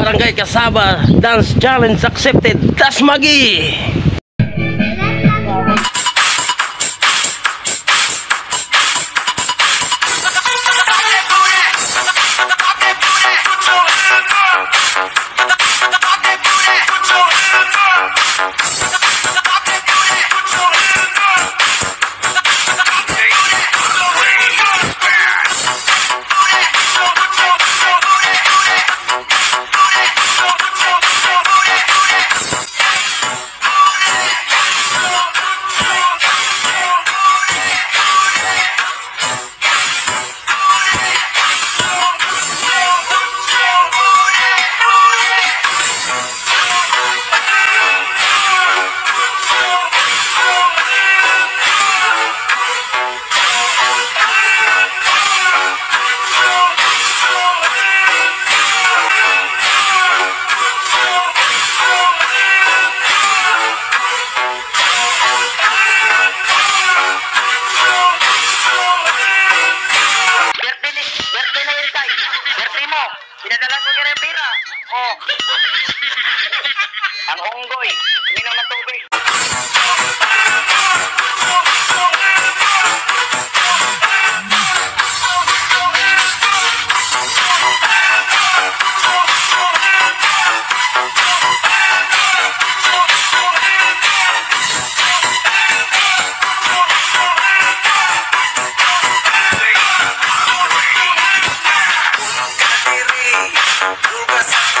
Barangay Kasaba Dance Challenge accepted. Das Ang unggoy. Minom ng tubig. Sunrise.